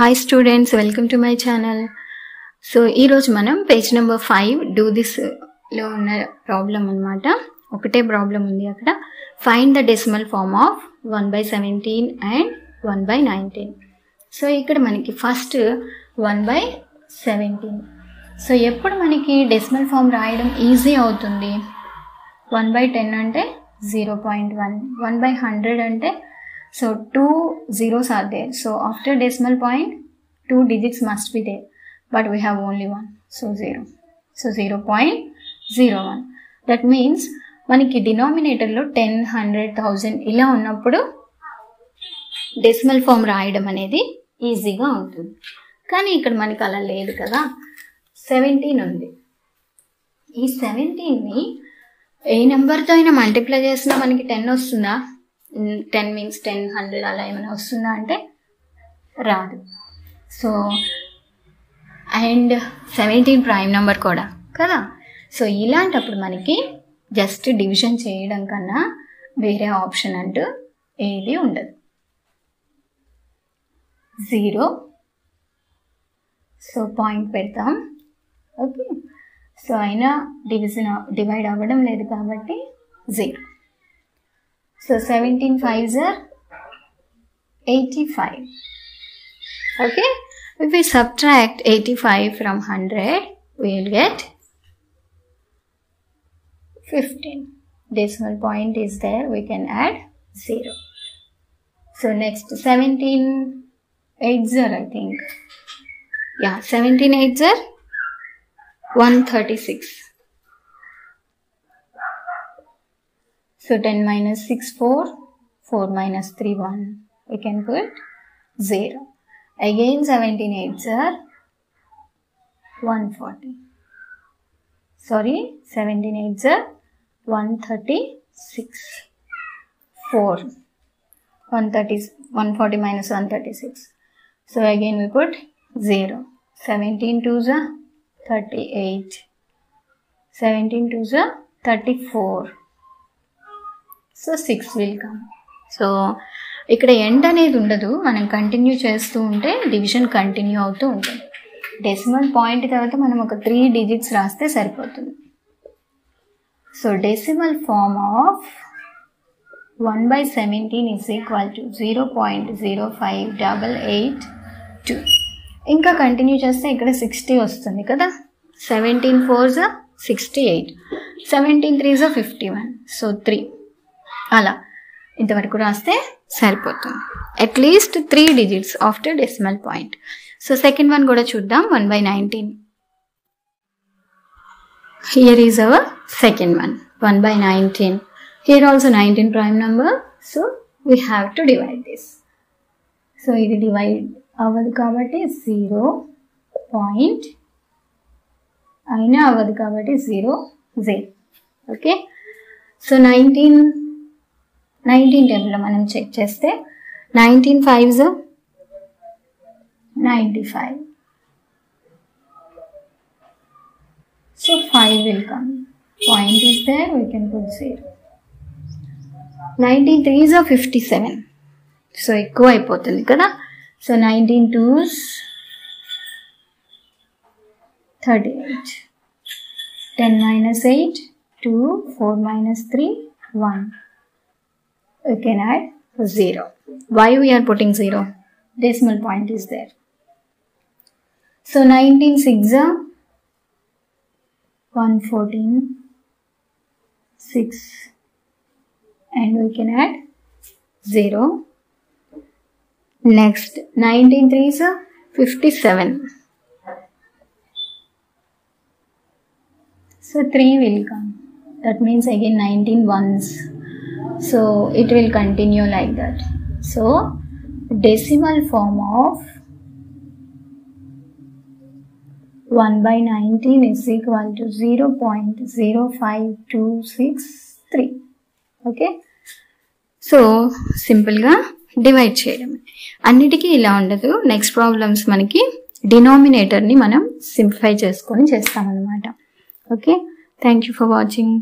Hi students welcome to my channel so ఈరోజు మనం page number five do దిస్లో ఉన్న ప్రాబ్లం అనమాట ఒకటే ప్రాబ్లం ఉంది అక్కడ. Find the decimal form of one by seventeen and one by nineteen so ఇక్కడ మనకి first one by seventeen so ఎప్పుడు మనకి డెసిమల్ ఫామ్ రాయడం ఈజీ అవుతుంది? వన్ బై టెన్ అంటే zero point one one by hundred అంటే so two zeros are there. So after decimal point two digits must be there. But we have only one. So zero. so 0.01 that means మనకి డినామినేటర్లో ten hundred thousand ఇలా ఉన్నప్పుడు decimal form రాయడం అనేది ఈజీగా ఉంటుంది. కానీ ఇక్కడ మనకి అలా లేదు కదా. సెవెంటీన్ ఉంది. ఈ సెవెంటీన్ని ఏ నెంబర్తో అయినా మల్టిప్లై చేసినా మనకి టెన్ వస్తుందా? టెన్ మీన్స్ టెన్ హండ్రెడ్ అలా ఏమైనా వస్తుందా అంటే రాదు. So and seventeen prime number కూడా కదా? సో ఇలాంటప్పుడు మనకి జస్ట్ డివిజన్ చేయడం కన్నా వేరే ఆప్షన్ అంటూ ఏది ఉండదు. జీరో. సో పాయింట్ పెడతాం. ఓకే. సో అయినా డివిజన్ డివైడ్ అవ్వడం లేదు కాబట్టి zero. So 17 5s are 85. Okay. If we subtract 85 from 100, we will get 15. Decimal point is there. We can add 0. So next 17 8s are I think. Yeah, 17 8s are 136. So 10 minus 6, 4. 4 minus 3, 1. We can put 0. Again 17 8s are 140. Sorry, 17 8s are 136. 4. 130, 140 minus 136. So again we put 0. 17 2s are 38. 17 2s are 34. So six will come so ఇక్కడ end అనేది ఉండదు. మనం continue చేస్తూ ఉంటే division continue అవుతూ ఉంటుంది. Decimal point తర్వాత మనం ఒక త్రీ డిజిట్స్ రాస్తే సరిపోతుంది. So decimal form of one by seventeen is equal to zero point zero five double eight two ఇంకా కంటిన్యూ చేస్తే ఇక్కడ సిక్స్టీ వస్తుంది కదా? Seventeen fours sixty eight seventeen threes fifty one so three అలా. ఇంతవరకు రాస్తే సరిపోతుంది. At least three digits after decimal point so second one కూడా చూద్దాం. One by nineteen here is our second one one by nineteen here also nineteen prime number so we have to divide this so ఇది divide అవ్వదు కాబట్టి zero point అయినా అవ్వదు కాబట్టి zero zero okay so nineteen nineteen టెన్లో మనం check చేస్తే nineteen fives ninety five. So five will come point is there we can put zero nineteen threes fifty seven so ఎక్కువ అయిపోతుంది కదా? So nineteen twos thirty eight ten minus eight two four minus three one we can add 0. Why we are putting 0? Decimal point is there. So 19 6 uh, are 114 6 and we can add 0. Next 19 3 are uh, 57. So 3 will come. That means again 19 ones so it will continue like that. So decimal form of 1 by 19 is equal to 0.05263 okay so సింపుల్గా divide చేయడం అన్నిటికీ ఇలా ఉండదు. Next problems మనకి డినామినేటర్ని మనం simplify చేసుకొని చేస్తామన్నమాట. Okay thank you for watching